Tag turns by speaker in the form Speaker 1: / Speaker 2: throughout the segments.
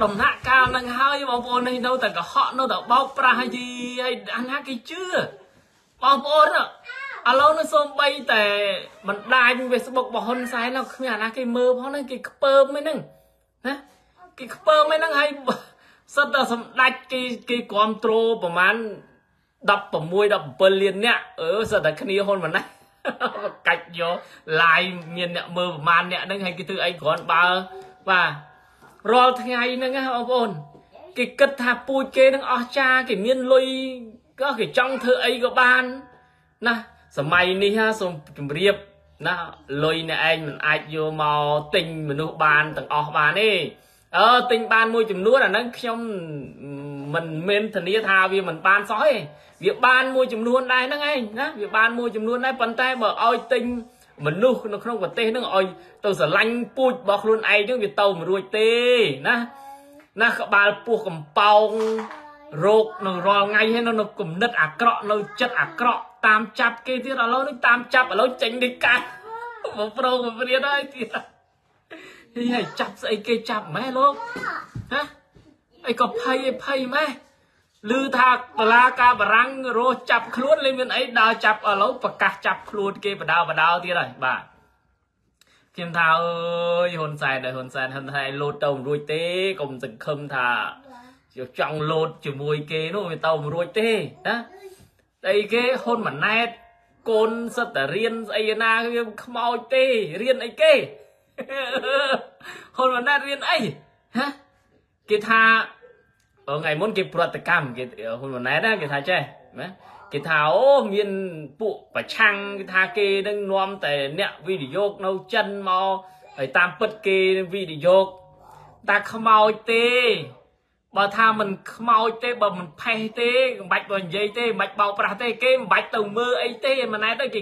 Speaker 1: ដំណាក់កាលនឹងហើយបងប្អូននេះនៅតែកុហកនៅតែបោកប្រាស់ហើយហើយអាណាគេជឿបងប្អូនឥឡូវនេះសូម្បីតែបណ្ដាញ Facebook របស់ហ៊ុនសែននោះគ្មានអាណាគេមើលផងហ្នឹងគេខ្ពើមហ្នឹងណាគេខ្ពើមហ្នឹងហើយសិតតែសម្ដេចគេគេគ្រប់គ្រងប្រហែល16 17លានអ្នកអឺសិតតែគ្នាហ៊ុនម៉ាណែតកាច់យក live មានអ្នកមើលប្រហែលអ្នកហ្នឹងហើយគេធ្វើអីគ្រាន់បើបាទ រាល់ថ្ងៃហ្នឹងណាបងប្អូនគេគិតថាពូជគេនឹងអស់ចាគេមានលុយក៏គេចង់ធ្វើអីក៏បានណាសម័យនេះណាសូមជម្រាបណាលុយអ្នកឯងមិនអាចយកមកទិញមនុស្សបានទាំងអស់បានទេអឺទិញបានមួយចំនួនអាហ្នឹងខ្ញុំមិនមានធានាថាវាមិនបានសោះទេវាបានមួយចំនួនដែរហ្នឹងឯងណាវាបានមួយចំនួនដែរប៉ុន្តែបើឲ្យទិញ មនុស្សនៅក្នុងប្រទេសហ្នឹងឲ្យទៅស្រឡាញ់ពូជរបស់ខ្លួនឯងហ្នឹងវាទៅមិនរួចទេណាណាក្បាលពោះកំប៉ោងរោគនៅរាល់ថ្ងៃហើយនៅគំនិតអាក្រក់នៅចិត្តអាក្រក់តាមចាប់គេទៀតឥឡូវនេះតាមចាប់ឥឡូវចេញដូចកាសមកប្រងមកព្រានហើយទៀតហីហើយចាប់ស្អីគេចាប់ម៉ែលោកហ៎អីក៏ភ័យអីភ័យម៉ែ ឮថាតឡាការបារាំងរស់ចាប់ខ្លួនលេមានអីដើរចាប់ឥឡូវប្រកាសចាប់ខ្លួនគេបដៅបដៅទៀតហើយបាទខ្ញុំថាអើយហ៊ុនសែនហើយហ៊ុនសែនហ៊ុនសែនលោតទៅមិនរួចទេកុំសង្ឃឹមថាចង់លោតជាមួយគេនោះវាទៅមិនរួចទេណាស្អីគេហ៊ុនម៉ាណែតកូនសិតតែរៀនស្អីណាវាខ្មោចទេរៀនអីគេហ៊ុនម៉ាណែតរៀនអីហ៎គេថា ថ្ងៃមុនគេប្រតិកម្មគេហ៊ុនម៉ាណែតគេថាចេះណាគេថាអូមានពួកប្រឆាំងគេថាគេនឹងនាំតែអ្នកវិនិយោគនៅចិនមកហើយតាមពិតគេវិនិយោគតែខ្មោចទេបើថាមិនខ្មោចទេបើមិនផេះទេមិនបាច់បើនិយាយទេមិនបាច់បោកប្រាស់ទេគេមិនបាច់ទៅមើលអីទេមិនណែទៅគេ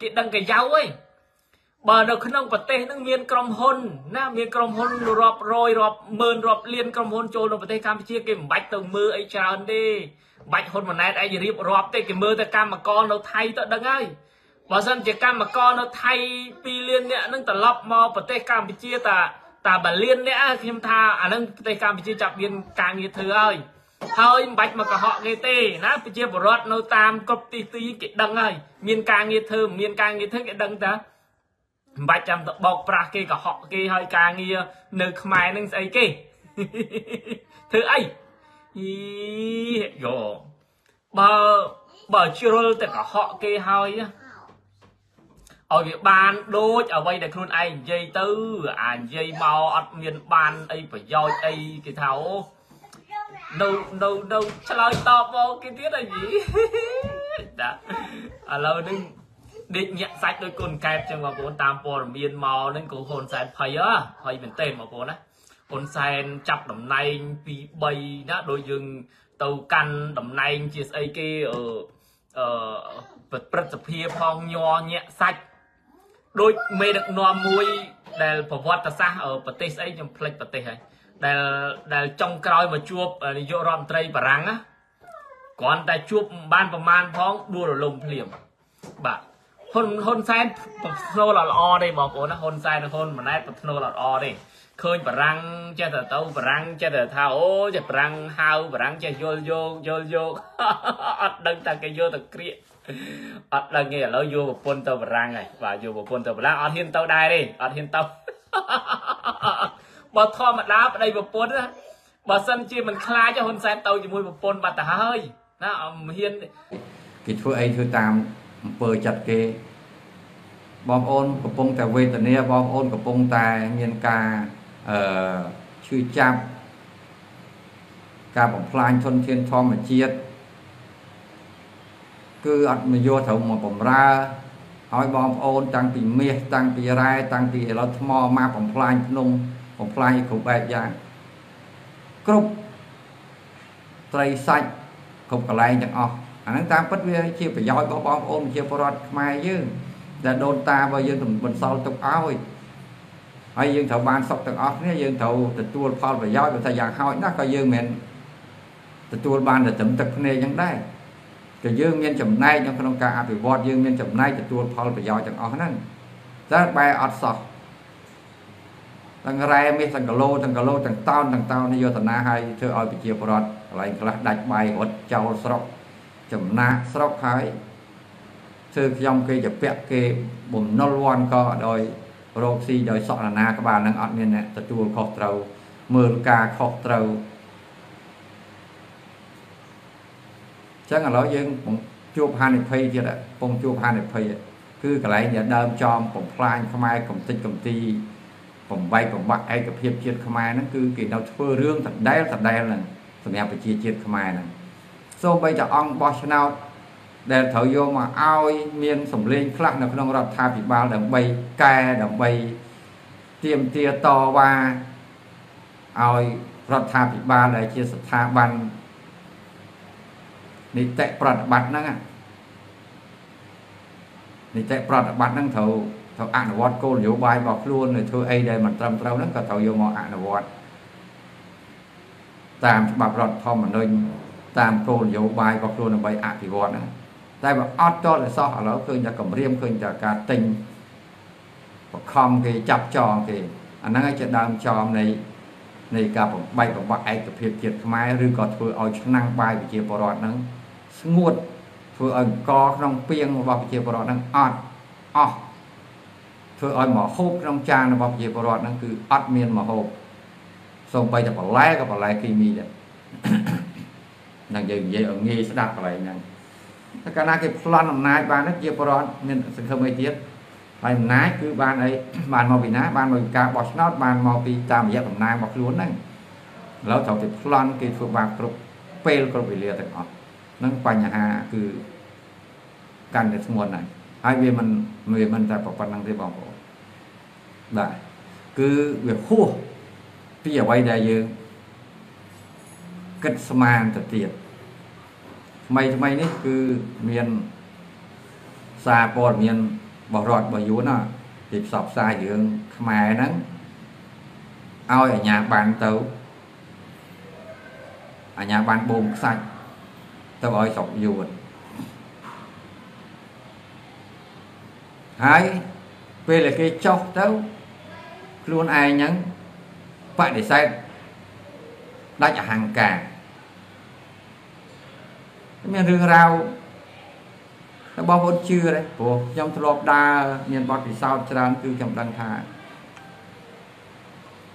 Speaker 1: គេដឹងកាយោឯង បើនៅក្នុងប្រទេសនឹងមានក្រុមហ៊ុនណាមានក្រុមហ៊ុនរាប់រយរាប់ម៉ឺនរាប់លានក្រុមហ៊ុនចូលនៅប្រទេសកម្ពុជាគេមិនបាច់ទៅមើលអីច្រើនទេមិនបាច់ហ៊ុនម៉ាណែតឯងរៀបរាប់ទេគេមើលតែកម្មករនៅថៃទៅដឹងហើយបើសិនជាកម្មករនៅថៃ2លានអ្នកនឹងត្រឡប់មកប្រទេសកម្ពុជាតាតាបលៀនអ្នកខ្ញុំថាអានឹងប្រទេសកម្ពុជាចាប់មានការងារធ្វើហើយហើយមិនបាច់មកកុហកគេទេណាប្រជាពលរដ្ឋនៅតាមគ្រប់ទីទីគេដឹងហើយមានការងារធ្វើមានការងារធ្វើគេដឹងតា មិនបាច់ចាំទៅបោកប្រាស់គេកុហកគេហើយការងារនៅខ្មែរនឹងស្អីគេធ្វើអីអីយោបើបើជ្រុលតែកុហកគេហើយឲ្យវាបានដូចអ្វីដែលខ្លួនឯងនិយាយទៅអានិយាយមកអត់មានបានអីប្រយោជន៍អីគេថាអូនៅនៅនៅឆ្លើយតបមកគេទៀតអីតាឥឡូវនេះ ដេកញាក់សាច់ដោយកូនកែបចឹងបងប្អូនតាមព័ត៌មានមកហ្នឹងក៏ហ៊ុនសែនភ័យហ៎ភ័យមែនទែនបងប្អូនណាហ៊ុនសែនចាប់តំណែងពី3ណាដូចយើងទៅកាន់តំណែងជាស្អីគេអឺអឺព្រឹទ្ធសភាផងញ័រញាក់សាច់ដូចមេដឹកនាំមួយដែលប្រវត្តិសាស្ត្រប្រទេសស្អីខ្ញុំភ្លេចប្រទេសហើយដែលដែលចុងក្រោយមកជួបនាយករដ្ឋមន្ត្រីបារាំងណាគ្រាន់តែជួបបានប្រមាណផងដួលរលំភ្លាមបាទ ហ៊ុនហ៊ុនសែនប្រធ្នូលល្អទេបងប្អូនណាហ៊ុនសែនហ៊ុនម៉ាណែតប្រធ្នូលល្អទេឃើញបារាំងចេះតែទៅបារាំងចេះតែថាអូចេះបារាំងហៅបារាំងចេះយល់យកយល់យកអត់ដឹងតែគេយកទៅក្រៀកអត់ដឹងទេឥឡូវយកប្រពន្ធទៅបារាំងហើយបាទយកប្រពន្ធទៅបារាំងអត់ហ៊ានទៅដែរទេអត់ហ៊ានទៅបើធម្មតាប្តីប្រពន្ធណាបើសិនជាមិនខ្លាចហ៊ុនសែនទៅជាមួយប្រពន្ធបាត់ទៅហើយណាអមហ៊ាន
Speaker 2: គេធ្វើអីធ្វើតាម អំពើចិត្តគេបងប្អូនកំពុងតែវេទនាបងប្អូនកំពុងតែមានការអឺឈឺចាប់ការបំផ្លាញធនធានធម្មជាតិគឺអត់មកយកត្រូវមកបំរើឲ្យបងប្អូនតាំងពីមាសតាំងពីរ៉ែតាំងពីឥឡូវថ្មមកបំផ្លាញភ្នំបំផ្លាញគ្រប់បែបយ៉ាងគ្រប់ត្រីសាច់គ្រប់កន្លែងទាំងអស់ អាហ្នឹងតាមពិតវាជាប្រយោជន៍របស់បងប្អូនជាពលរដ្ឋខ្មែរយើងដែលដូនតារបស់យើងបន្សល់ទុកឲ្យហើយយើងត្រូវបានសុខទាំងអស់គ្នាយើងត្រូវទទួលផលប្រយោជន៍បើថាយ៉ាងហោចណាស់ក៏យើងមិនទទួលបានតែត្រឹមទឹកភ្នែកយ៉ាងដែរក៏យើងមានចំណែកនៅក្នុងការអភិវឌ្ឍយើងមានចំណែកទទួលផលប្រយោជន៍ទាំងអស់ហ្នឹងតែបែរអត់សោះទាំងរ៉ែមាសទាំងគីឡូទាំងគីឡូទាំងតោនទាំងតោននេះយកតាណាឲ្យធ្វើឲ្យប្រជាពលរដ្ឋកន្លែងខ្លះដាច់បាយរត់ចោលស្រុក ចំណាក់ស្រុកហើយធ្វើខ្ញុំគេជាពាក់គេបំណុលវាន់ក៏ដោយរោគស៊ីដោយសក់ណានាក្បាលនឹងអត់មានអ្នកទទួលខុសត្រូវមើលការខុសត្រូវចឹងឥឡូវយើងជួបហានិភ័យទៀតពងជួបហានិភ័យគឺកន្លែងដែលដើមចំបំផ្លាញខ្មែរកំតិចកំទីបំបីបំបាក់ឯកភាពជាតិខ្មែរហ្នឹងគឺគេនៅធ្វើរឿងដដែលដដែលហ្នឹងសម្រាប់ប្រជាជាតិខ្មែរហ្នឹង សូម្បីតែអង្គបោះឆ្នោតដែលត្រូវយកមកឲ្យមានសម្លេងខ្លះនៅក្នុងរដ្ឋាភិបាលដើម្បីកែដើម្បីទៀមទាតវ៉ាឲ្យរដ្ឋាភិបាលដែលជាស្ថាប័ននីតិប្រតិបត្តិហ្នឹងនីតិប្រតិបត្តិហ្នឹងត្រូវត្រូវអនុវត្តគោលនយោបាយរបស់ខ្លួននៅធ្វើអីដែលមិនត្រឹមត្រូវហ្នឹងក៏ត្រូវយកមកអនុវត្តតាមច្បាប់រដ្ឋធម្មនុញ្ញ តាមគោលនយោបាយរបស់ខ្លួនដើម្បីអភិវឌ្ឍហ្នឹងតែបើអត់តតសោះឥឡូវឃើញតែគម្រាមឃើញតែការទិញបខំគេចាប់ចងគេអាហ្នឹងជាដើមចមនៃនៃការបំបែកបំបាក់ឯកភាពជាតិខ្មែរឬក៏ធ្វើឲ្យឆ្នាំងបាយប្រជាពលរដ្ឋហ្នឹងស្ងួតធ្វើឲ្យអង្គក្នុងពីងរបស់ប្រជាពលរដ្ឋហ្នឹងអត់អស់ធ្វើឲ្យមហូបក្នុងចានរបស់ប្រជាពលរដ្ឋហ្នឹងគឺអត់មានមហូបសូម្បីតែបន្លែក៏បន្លែគីមីដែរ នឹងយើងនិយាយឲ្យងាយស្ដាប់កន្លែងហ្នឹងតែកាលណាគេប្លន់អំណាចបានជាពលរដ្ឋមានសង្ឃឹមអីទៀតហើយអំណាចគឺបានអីបានមកពីណាបានមកពីការបោះឆ្នោតបានមកពីតាមរយៈតំណែងរបស់ខ្លួនហ្នឹងឥឡូវត្រូវទៅប្លន់គេធ្វើបាបគ្រប់ពេលគ្រប់វេលាទាំងអស់ហ្នឹងបញ្ហាគឺកាន់តែធ្ងន់ណាស់ហើយវាមិនវាមិនតែប៉ុណ្្នឹងទេបងប្អូនបាទគឺវាហួសពីអ្វីដែលយើង គិតស្មានទៅទៀតថ្មីថ្មីនេះគឺមានសារព័ត៌មានរបស់រដ្ឋរបស់យួនណាគេផ្សព្វផ្សាយរឿងខ្មែរហ្នឹងឲ្យអាញាបានទៅអាញាបានបូមខ្សាច់ទៅឲ្យស្រុកយួនហើយពេលដែលគេចុះទៅខ្លួនឯងហ្នឹងបដិសេធដាច់អហង្ការ មានរឿងរ៉ាវតែបងប្អូនជឿទេព្រោះខ្ញុំធ្លាប់ដើរមានបទពិសោធន៍ច្រើនគឺខ្ញុំដឹងថា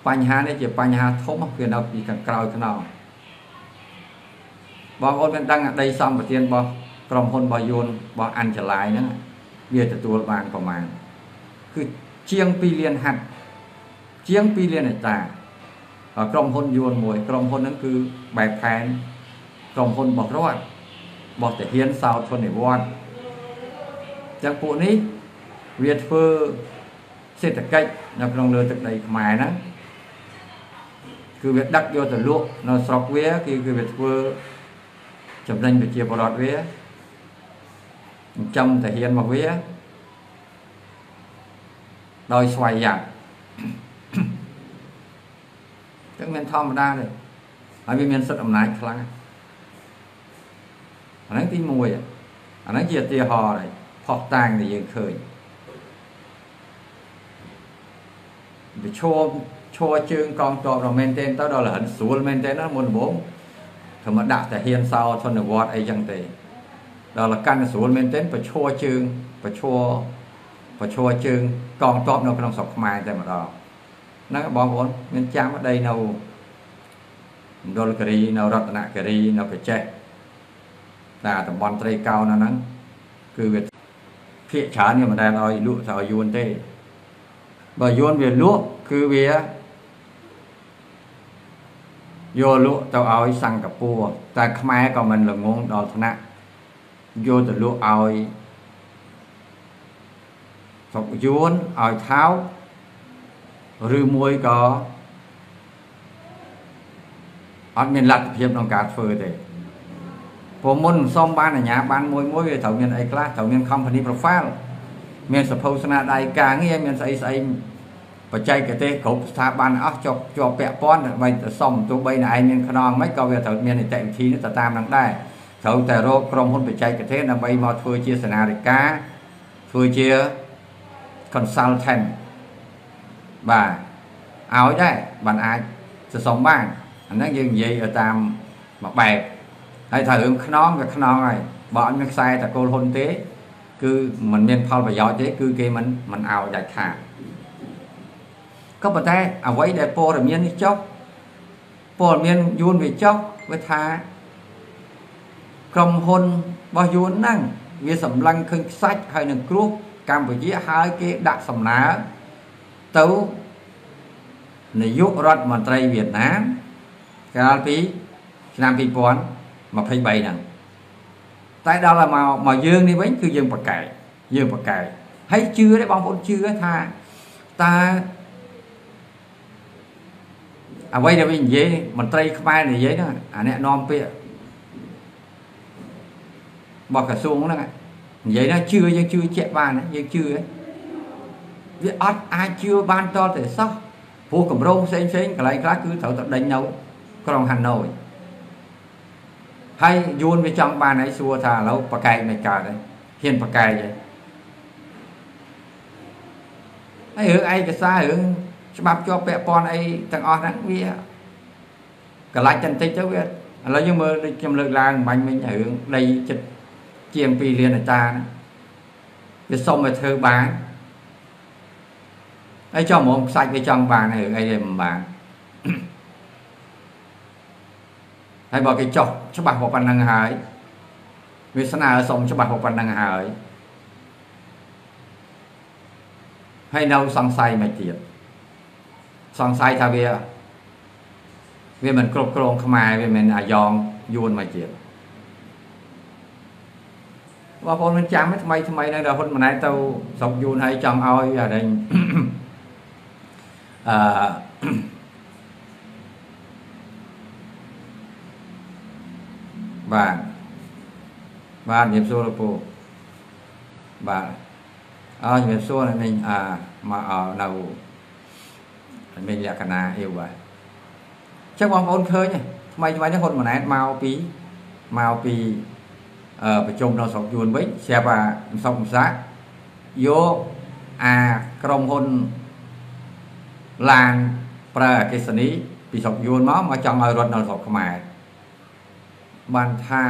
Speaker 2: បញ្ហានេះជាបញ្ហាធំវានៅពីខាងក្រោយខ្នងបងប្អូនមានដឹងអតីតសម្បទានរបស់ក្រុមហ៊ុនរបស់យួនរបស់អាន់ចឡាយហ្នឹងវាទទួលបានប្រមាណគឺជាង2លានហាត់ជាង2លានហិកតាក្រុមហ៊ុនយួនមួយក្រុមហ៊ុនហ្នឹងគឺបែបផែនក្រុមហ៊ុនរបស់រដ្ឋរ បស់តាហ៊ានសោតធននិវត្តន៍ចឹងពួកនេះវាធ្វើសេដ្ឋកិច្ចនៅក្នុងលើទឹកដីខ្មែរហ្នឹងគឺវាដឹកយកទៅលក់នៅស្រុកវាគឺគឺវាធ្វើចំណេញប្រជាពលរដ្ឋវាចិញ្ចឹមតាហ៊ានមកវាដោយស្វ័យយ័តចឹងមានធម្មតាទេហើយវាមានសិទ្ធិអំណាចខ្លាំង អាហ្នឹងទី1អាហ្នឹងជាឧទាហរណ៍ហើយផុសតាងដែលយើងឃើញវាឈរឈរជើងកងទ័ពរមែនទេទៅដល់លហិនស្រួលមែនទេណាមុនដំបូងធ្វើមកដាក់តាហ៊ានសោធនវត្តអីចឹងទេដល់កាន់ស្រួលមែនទេប្រឈរជើងប្រឈរប្រឈរជើងកងទ័ពនៅក្នុងស្រុកខ្មែរតែម្ដងហ្នឹងបងប្អូនមានចាំដីនៅមណ្ឌលគិរីនៅរតនគិរីនៅកចេះ តែតំបន់ត្រីកោណហ្នឹងគឺវាភាកច្រើនវាមិនដែលឲ្យលក់ទៅឲ្យយួនទេបើយួនវាលក់គឺវាយកលក់ទៅឲ្យសិង្ហបុរីតែខ្មែរក៏មិនល្ងងដល់ថ្នាក់យកទៅលក់ឲ្យស្រុកយួនឲ្យថោកឬមួយក៏អត់មានលទ្ធភាពក្នុងការធ្វើទេ ព្រោះមុនសុំបានអាជ្ញាប័ណ្ណមួយមួយវាត្រូវមានអីខ្លះត្រូវមាន company profile មានសភៅស្នាដៃការងារមានស្អីស្អីបច្ចេកទេសគ្រប់ស្ថាប័នអស់ជាប់ជាប់ពាក់ព័ន្ធដើម្បីទៅសុំទោះបីណែឯងមានខ្នងមិនក៏វាត្រូវមាននីតិវិធីទៅតាមនឹងដែរត្រូវតែរកក្រុមហ៊ុនបច្ចេកទេសដើម្បីមកធ្វើជាសេនាធិការធ្វើជា consultant បាទឲ្យដែរបានអាចសន្សំបានអាហ្នឹងយើងនិយាយតាមមួយបែប ហើយថារឿងខ្នងវាខ្នងហើយបើអត់មានខ្សែតកូលហ៊ុនទេ គឺมันមានផលប្រយោជន៍ទេ គឺគេមិនមិនឲ្យដាច់ខាតក៏ប៉ុន្តែអ្វីដែលព័ត៌មាននេះចុះព័ត៌មានយួនវាចុះវាថាក្រុមហ៊ុនរបស់យួនហ្នឹងវាសម្លឹងឃើញខ្សាច់ហើយនឹងគ្រោះកម្ពុជាហើយគេដាក់សំណើទៅនាយករដ្ឋមន្ត្រីវៀតណាមកាលពីឆ្នាំ 2023ហ្នឹងតែដល់មកមកយើងនេះវិញគឺយើងប្រកែកយើងប្រកែកហើយជឿទេបងប្អូនជឿថាតើអ្វីដែលវិញនិយាយមន្ត្រីខ្មែរនិយាយហ្នឹងអាអ្នកនាំពាក្យរបស់ក្រសួងហ្នឹងនិយាយណាជឿយើងជឿជាក់បានយើងជឿវាអត់អាចជឿបានតទៅសោះព្រោះកម្រងផ្សេងផ្សេងកន្លែងខ្លះគឺត្រូវតែដេញនៅក្រុងហាណូយ ហើយយួនវាចង់បានហើយសួរថាឥឡូវប្រកែកមិនកើតទេហ៊ានប្រកែកទេហើយរឿងឯកសាររឿងច្បាប់ជាប់ពាក់ព័ន្ធអីទាំងអស់ហ្នឹងវាកលាច់តែបន្តិចទៅវាឥឡូវយើងមើលដូចខ្ញុំលើកឡើងបាញ់មិញរឿងដីចិត្តជាង2លានអាចារ្យហ្នឹងវាសុំឲ្យធ្វើបានហើយចង់ហ្មងខ្សាច់វាចង់បានហើយរឿងអីទេមិនបាន ហើយបើគេចោះច្បាស់ប៉ុណ្ណឹងហើយវាស្នើសុំច្បាស់ប៉ុណ្ណឹងហើយហើយនៅសង្ស័យមកទៀតសង្ស័យថាវាវាមិនគ្រប់គ្រងខ្មែរវាមិនអាយ៉ងយួនមកទៀតបងប្អូនមិនចាំទេថ្មីថ្មីនៅដល់ហ៊ុនម៉ាណែតទៅស្រុកយួនហើយចង់ឲ្យអារែងអឺ បាទបាទជំរាបសួរលោកពូបាទអើជំរាបសួរមិញអាមកនៅមិញលក្ខណៈអីបាទចឹងបងប្អូនឃើញថ្មីថ្មីនេះហ៊ុនម៉ាណែតមកពីមកពីអឺប្រជុំនៅស្រុកយួនវិញស្រាប់អាសុកសាក់យកអាក្រុមហ៊ុនឡានប្រើអកេសនីពីស្រុកយួនមកមកចង់ឲ្យរត់នៅស្រុកខ្មែរ បានថា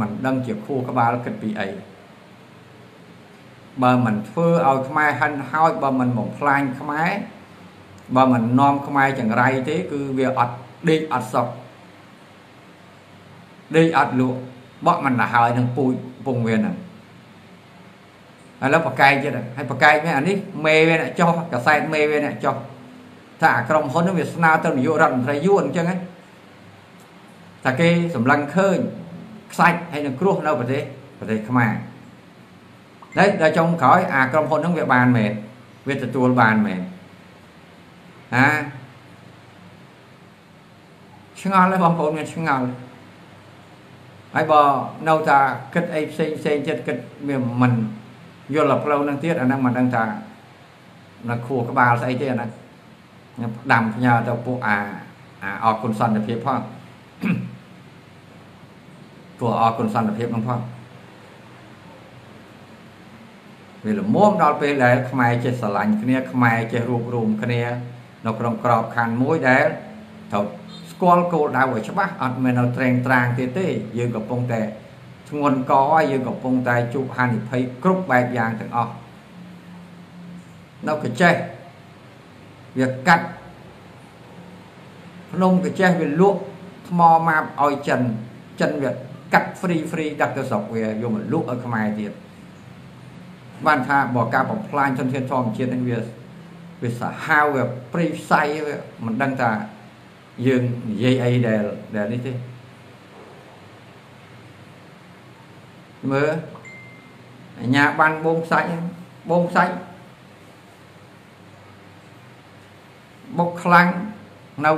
Speaker 2: មិនដឹងជាខួរក្បាលគិតពីអីបើមិនធ្វើឲ្យខ្មែរហិនហោចបើមិនបំផ្លាញខ្មែរបើមិននាំខ្មែរចង្រៃទេ គឺវាអត់ដេកអត់សុខដេកអត់លក់បក់មិនទៅហើយនឹងពូជពងវាហ្នឹងឥឡូវបកែកទៀតហើយបកែកវិញអានេះមេវាអ្នកចោះកសែតមេវាអ្នកចោះថាអាក្រុមហ៊ុនវាស្នើទៅនាយករដ្ឋមន្ត្រីយួនអញ្ចឹងហ្នឹង តែគេសម្លឹងឃើញខ្សាច់ហើយនឹងគ្រោះនៅប្រទេសប្រទេសខ្មែរហើយដល់ចុងក្រោយអាក្រុមហ៊ុនហ្នឹងវាបានមែនវាទទួលបានមែនហាឆ្ងល់ហើយបងប្អូនមានឆ្ងល់ហើយបើនៅតែគិតអីផ្សេងផ្សេងចិត្តគិតវាមិនយល់ដល់ផ្លូវហ្នឹងទៀតអាហ្នឹងមិនដឹងថានៅខួរក្បាលស្អីទេអាហ្នឹងខ្ញុំផ្ដាំផ្ញើទៅពួកអាអាអរគុណសន្តិភាពផង ពួកអរគុណសន្តិភាពហ្នឹងផងវាលមុំដល់ពេលដែលខ្មែរចេះស្រឡាញ់គ្នាខ្មែរចេះរួបរวมគ្នា នៅក្នុងក្របខ័ណ្ឌមួយដែលត្រូវស្គាល់គោលដៅឲ្យច្បាស់អត់មែននៅត្រេងត្រាងទៀតទេ យើងកំពុងតែធ្ងន់កហើយយើងកំពុងតែជួបហានិភ័យគ្រប់បែបយ៉ាងទាំងអស់នៅកចេះវាកាត់ភ្នំកចេះវាលក់ថ្មម៉ាបឲ្យចិនចិនវា កាត់ free free ដាក់ទៅស្រុកវាយកមកលក់ឲ្យខ្មែរទៀតបានថាបើការបំផ្លាញធនធានធម្មជាតិនឹងវាវាសាហាវវាព្រៃផ្សៃមិនដឹងថាយើងនិយាយអីដែលដែលនេះទេមើលអញ្ញាបានបងខ្សាច់បងខ្សាច់បុកខ្លាំងនៅ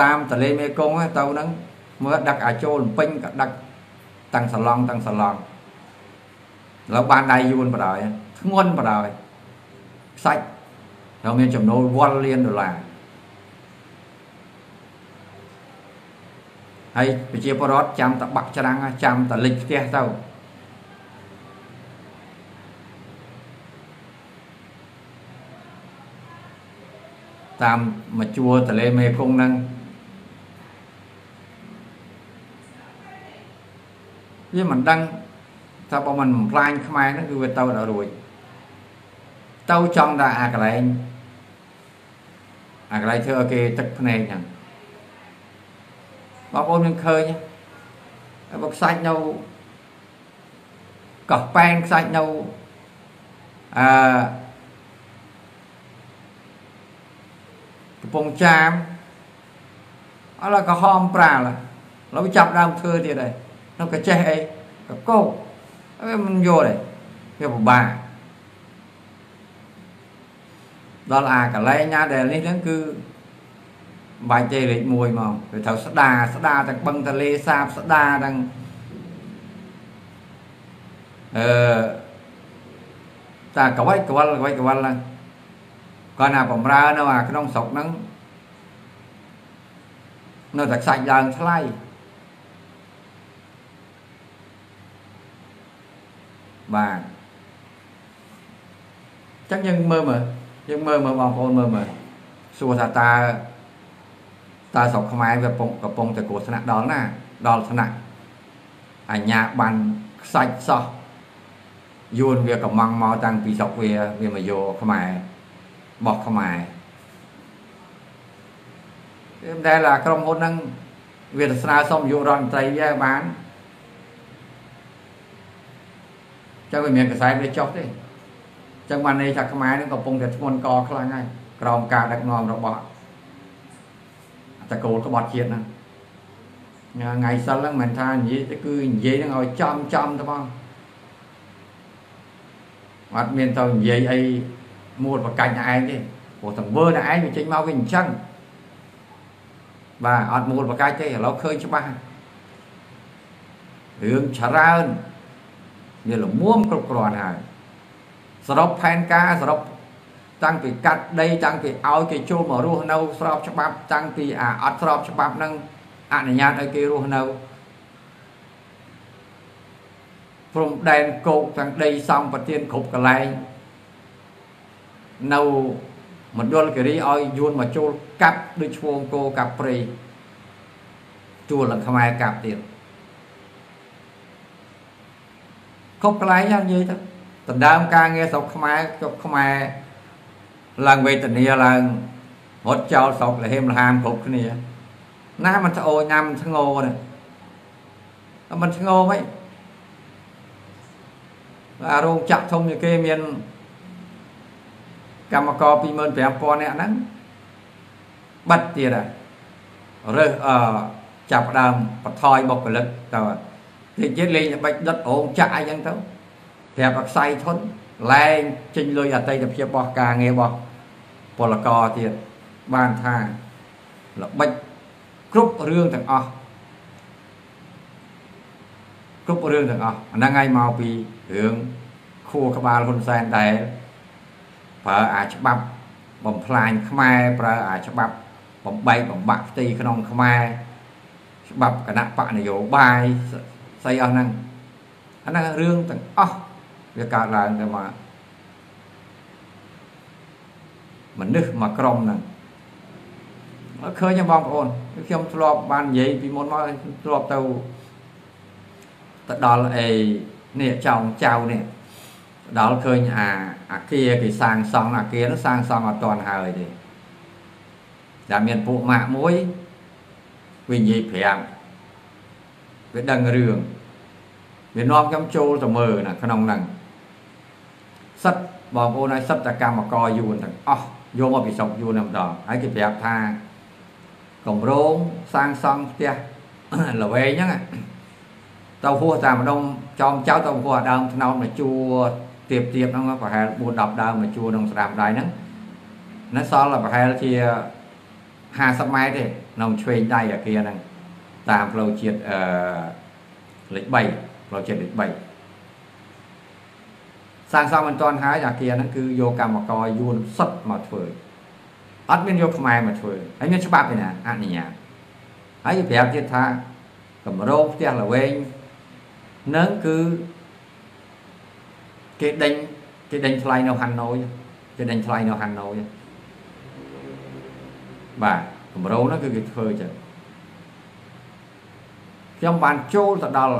Speaker 2: តាមទលេមេគង្គទៅហ្នឹង មើលដឹកអាចូលលំពេញក៏ដឹកតាំងសឡង់តាំងសឡង់ឥឡូវបានដៃយួនបដ ாய் ធ្ងន់បដ ாய் ខ្សាច់ហើយមានចំណូលវល់លានដុល្លារហើយប្រជាពលរដ្ឋចាំតបាក់ច្រាំងចាំតលិចផ្ទះទៅតាមមជួរតលេមេគង្គហ្នឹង វាមិនដឹងថាបើមិនបំផ្លាញខ្មែរហ្នឹងគឺវាទៅដល់រួចទៅចង់ដល់អាកន្លែងអាកន្លែងធ្វើឲ្យគេទឹកភ្នែកហ្នឹងបងប្អូននឹងឃើញបើខ្សាច់នៅកោះប៉ែនខ្សាច់នៅអឺកំពង់ចាមអត់ក៏ហមប្រាលឡើយចាប់ដើមធ្វើទៀតហើយ នៅកចេះអីកកោវាមិនយល់ទេវាពិបាកដល់អាកន្លែងណាដែលនេះហ្នឹងគឺបាច់ទេលេខ1មកវាត្រូវស្ដាស្ដាទាំងបឹងទលេសាបស្ដាទាំងអឺតាកវៃកវលកវៃកវលហ្នឹងគាត់ណាបំរើនៅអាក្នុងស្រុកហ្នឹងនៅតែខ្សាច់ឡើងថ្លៃ បាទចឹងយើងមើលមើលយើងមើលមើលបងប្អូនមើលមើលសួរថាតើតើស្រុកខ្មែរវាកំពុងកំពុងតែគ្រោះថ្នាក់ដល់ណាដល់ថ្នាក់អញ្ញាបានខ្សាច់សោះយួនវាកំងមកតាំងពីស្រុកវាវាមកយកខ្មែរបោះខ្មែរវាមិនដែលអាក្រុមហ៊ុនហ្នឹងវាទៅស្នើសុំយុរដ្ឋមន្ត្រីវាបាន ចឹងវាមានកសែតវាចុះទេចឹងបានន័យថាខ្មែរនឹងកំពុងតែធ្ងន់កខ្លាំងហើយក្រោមការដឹកនាំរបស់តកូលក្បត់ជាតិហ្នឹងថ្ងៃសិលហ្នឹងមិនថានិយាយទៅគឺនិយាយហ្នឹងឲ្យចំចំទៅបងអត់មានទៅនិយាយអីមូលប្រកាច់ឯងទេព្រោះទង្វើតែឯងវាចេញមកវាអញ្ចឹងបាទអត់មូលប្រកាច់ទេឥឡូវឃើញច្បាស់រឿងច្រើន វាលមុំគ្រប់គ្រាន់ហើយសរុបផែនការសរុបតាំងពីកាត់ដីតាំងពីឲ្យគេចូលមករស់នៅស្របច្បាប់តាំងពីអាអត់ស្របច្បាប់នឹងអនុញ្ញាតឲ្យគេរស់នៅព្រំដែនគោកទាំងដីសំប្រទានគ្រប់កន្លែងនៅមណ្ឌលគិរីឲ្យយួនមកចូលកាប់ដូចឈ្មោះគោកាប់ព្រៃជួលឡើងខ្មែរកាប់ទៀត គ្រប់កន្លែងយ៉ាងនិយាយទៅដណ្ដើមការងារស្រុកខ្មែរជប់ខ្មែរឡើងវេទនាឡើងរត់ចោលស្រុកលហេមលហាមគ្រប់គ្នា ណាមិនស្អោញ៉ាំស្ងោណាមិនស្ងោហីអារោងចាក់ធំគេមានកម្មករ25000នាក់ហ្នឹងបាត់ទៀតរើសអឺចាប់ដើមបន្ថយបុគ្គលិកទៅ តិចទៀតលេងល្បិចដុតរោងចក្រអីចឹងទៅប្រាប់អខ្ស័យធនលែងចេញលុយអតីតភាពរបស់ការងាររបស់ពលករទៀតបានថាល្បិចគ្រប់រឿងទាំងអស់គ្រប់រឿងទាំងអស់អាហ្នឹងឯងមកពីរឿងខួរក្បាលហ៊ុនសែនដែលប្រើអាច្បាប់បំផ្លាញខ្មែរប្រើអាច្បាប់បំបែកបំបាក់ផ្ទៃក្នុងខ្មែរច្បាប់គណៈបកនយោបាយ ស្អីអស់ហ្នឹងអាហ្នឹងរឿងទាំងអស់វាកើតឡើងទៅមកមនុស្សមួយក្រុមហ្នឹងឃើញបងប្អូនខ្ញុំធ្លាប់បាននិយាយពីមុនមកធ្លាប់ទៅទៅដល់អីនេះចောင်းចៅនេះដល់ឃើញអាអាគារគេសាងសង់អាគារនោះសាងសង់អត់ទាន់ហើយទេតែមានពួកម៉ាក់មួយវានិយាយប្រាប់ វាដឹងរឿងវានាំខ្ញុំចូលទៅមើលណាក្នុងហ្នឹងសិតបងប្អូនឲ្យសិតតកម្មករយួនទាំងអស់យកមកពីស្រុកយួនតែម្ដងហើយគេប្រាប់ថាកម្រងសាងសង់ផ្ទះល្វែងហ្នឹងទៅហួសតាមម្ដងចំចៅទៅហួសដើមថ្នោតមកជួទៀបទៀបហ្នឹងប្រហែល4 10ដើមមកជួក្នុងស្ដាមដៃហ្នឹងនៅសល់ប្រហែលជា50ម៉ែត្រទេក្នុងឆ្វេងដៃអាគារហ្នឹង តាមផ្លូវជាតិអឺលេខ3ផ្លូវជាតិលេខ3សាងសង់មិនទាន់ហើយអាគារហ្នឹងគឺយកកម្មករយួនសុទ្ធមកធ្វើអត់មានយកខ្មែរមកធ្វើហើយមានច្បាប់ឯណាអនុញ្ញាតហើយប្រាប់ទៀតថាកម្រោងផ្ទះល្វែងនឹងគឺគេដេញគេដេញថ្លៃនៅហាណូយគេដេញថ្លៃនៅហាណូយបាទគម្រោងហ្នឹងគឺគេធ្វើចឹង ខ្ញុំបានចូលទៅដល់